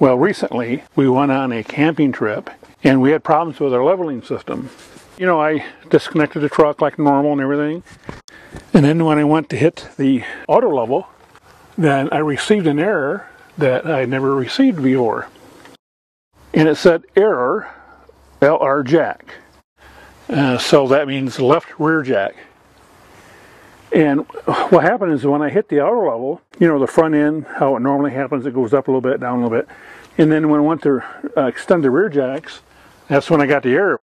Well, recently we went on a camping trip and we had problems with our leveling system. You know, I disconnected the truck like normal and everything. And then when I went to hit the auto level, then I received an error that I never received before. And it said error LR jack. Uh, so that means left rear jack. And what happened is when I hit the auto level, you know, the front end, how it normally happens, it goes up a little bit, down a little bit. And then when I went to uh, extend the rear jacks, that's when I got the error.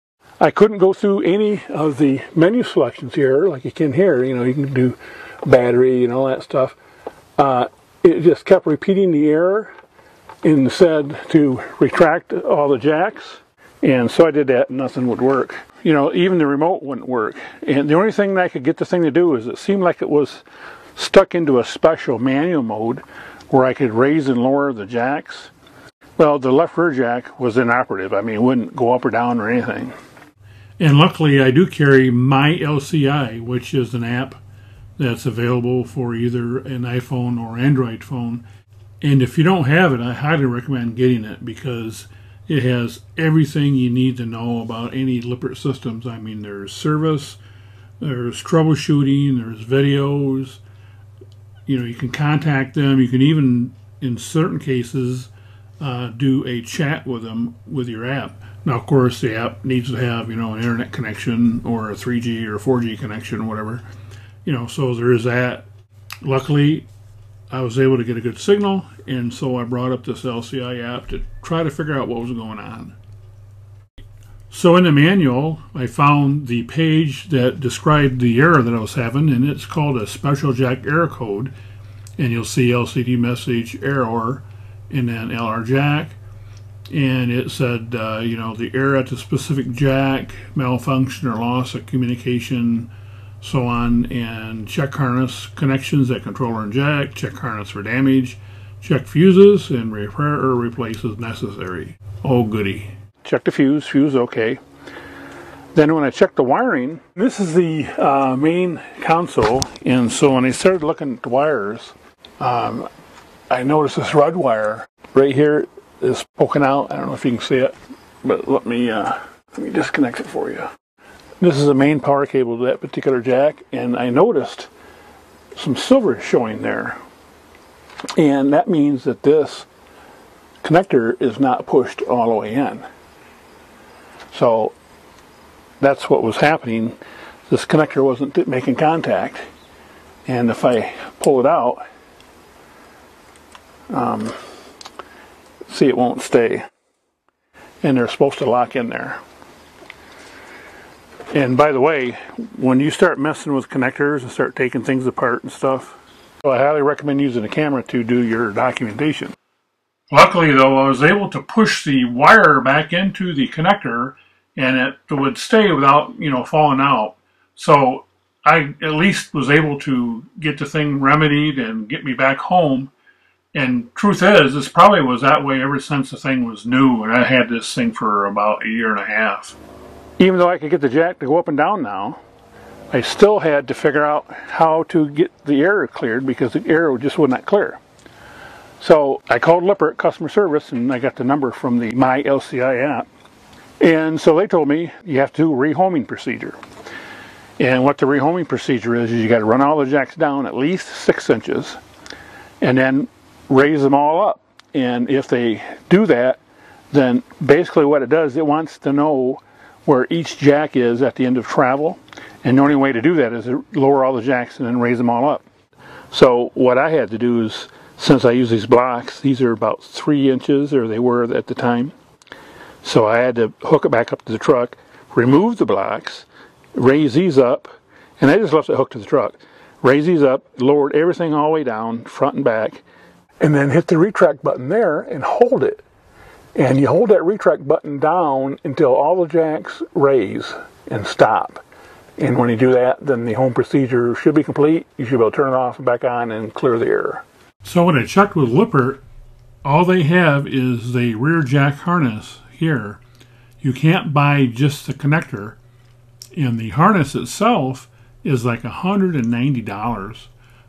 I couldn't go through any of the menu selections here, like you can here. You know, you can do battery and all that stuff. Uh, it just kept repeating the error and said to retract all the jacks. And so I did that and nothing would work you know, even the remote wouldn't work. And the only thing that I could get the thing to do is it seemed like it was stuck into a special manual mode where I could raise and lower the jacks. Well, the left rear jack was inoperative. I mean, it wouldn't go up or down or anything. And luckily, I do carry My LCI, which is an app that's available for either an iPhone or Android phone. And if you don't have it, I highly recommend getting it because it has everything you need to know about any Lippert systems. I mean, there's service, there's troubleshooting, there's videos. You know, you can contact them. You can even, in certain cases, uh, do a chat with them with your app. Now, of course, the app needs to have, you know, an internet connection or a 3G or 4G connection or whatever. You know, so there is that. Luckily, I was able to get a good signal, and so I brought up this LCI app to try to figure out what was going on. So in the manual, I found the page that described the error that I was having, and it's called a special jack error code. And you'll see LCD message error, and then LR jack, and it said, uh, you know, the error at the specific jack, malfunction or loss of communication so on, and check harness connections at controller and jack, check harness for damage, check fuses, and repair or replace as necessary. Oh goody. Check the fuse, fuse okay. Then when I checked the wiring, this is the uh, main console, and so when I started looking at the wires, um, I noticed this red wire right here is poking out. I don't know if you can see it, but let me uh, let me disconnect it for you. This is the main power cable to that particular jack, and I noticed some silver showing there. And that means that this connector is not pushed all the way in. So that's what was happening. This connector wasn't making contact. And if I pull it out, um, see it won't stay. And they're supposed to lock in there. And by the way, when you start messing with connectors and start taking things apart and stuff, I highly recommend using a camera to do your documentation. Luckily, though, I was able to push the wire back into the connector and it would stay without, you know, falling out. So I at least was able to get the thing remedied and get me back home. And truth is, this probably was that way ever since the thing was new, and I had this thing for about a year and a half even though I could get the jack to go up and down now, I still had to figure out how to get the error cleared because the error just would not clear. So I called Lippert customer service and I got the number from the My LCI app. And so they told me you have to do a rehoming procedure. And what the rehoming procedure is, is you got to run all the jacks down at least six inches and then raise them all up. And if they do that, then basically what it does, it wants to know where each jack is at the end of travel. And the only way to do that is to lower all the jacks and then raise them all up. So what I had to do is, since I use these blocks, these are about three inches, or they were at the time. So I had to hook it back up to the truck, remove the blocks, raise these up, and I just left it hooked to the truck. Raise these up, lowered everything all the way down, front and back, and then hit the retract button there and hold it. And you hold that retract button down until all the jacks raise and stop. And when you do that, then the home procedure should be complete. You should be able to turn it off and back on and clear the error. So when I checked with Lippert, all they have is the rear jack harness here. You can't buy just the connector. And the harness itself is like $190.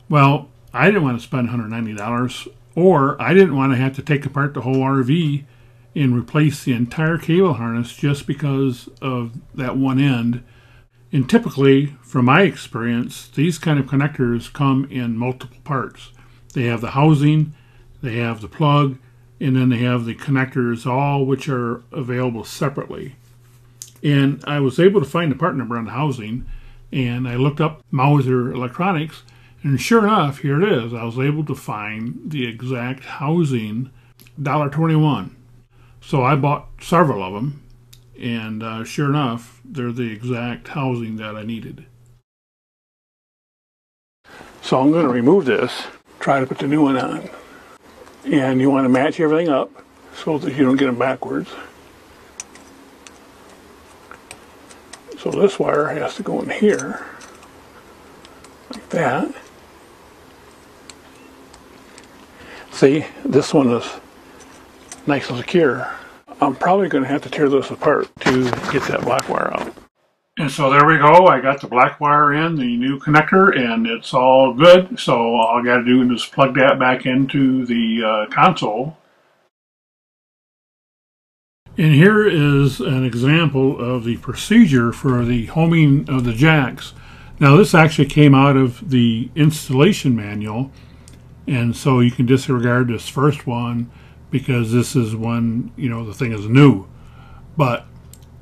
Well, I didn't want to spend $190 Or I didn't want to have to take apart the whole RV and replace the entire cable harness just because of that one end. And typically, from my experience, these kind of connectors come in multiple parts. They have the housing, they have the plug, and then they have the connectors, all which are available separately. And I was able to find the part number on the housing, and I looked up Mouser Electronics, and sure enough, here it is. I was able to find the exact housing, $1.21. So I bought several of them, and uh, sure enough, they're the exact housing that I needed. So I'm going to remove this, try to put the new one on. And you want to match everything up so that you don't get them backwards. So this wire has to go in here, like that. See, this one is nice and secure. I'm probably going to have to tear this apart to get that black wire out. And so there we go. I got the black wire in, the new connector, and it's all good. So all I got to do is plug that back into the uh, console. And here is an example of the procedure for the homing of the jacks. Now this actually came out of the installation manual, and so you can disregard this first one because this is when you know the thing is new. But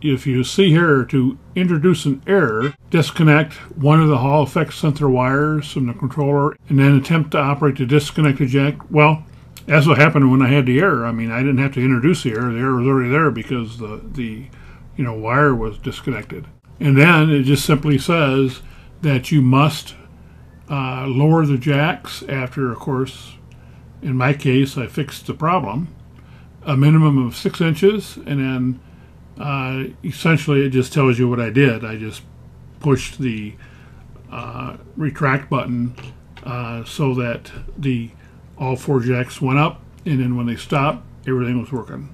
if you see here to introduce an error, disconnect one of the Hall effect sensor wires from the controller and then attempt to operate the disconnected jack. Well, that's what happened when I had the error. I mean, I didn't have to introduce the error. The error was already there because the, the you know, wire was disconnected. And then it just simply says that you must uh, lower the jacks after, of course, in my case, I fixed the problem, a minimum of six inches, and then uh, essentially it just tells you what I did. I just pushed the uh, retract button uh, so that the all four jacks went up, and then when they stopped, everything was working.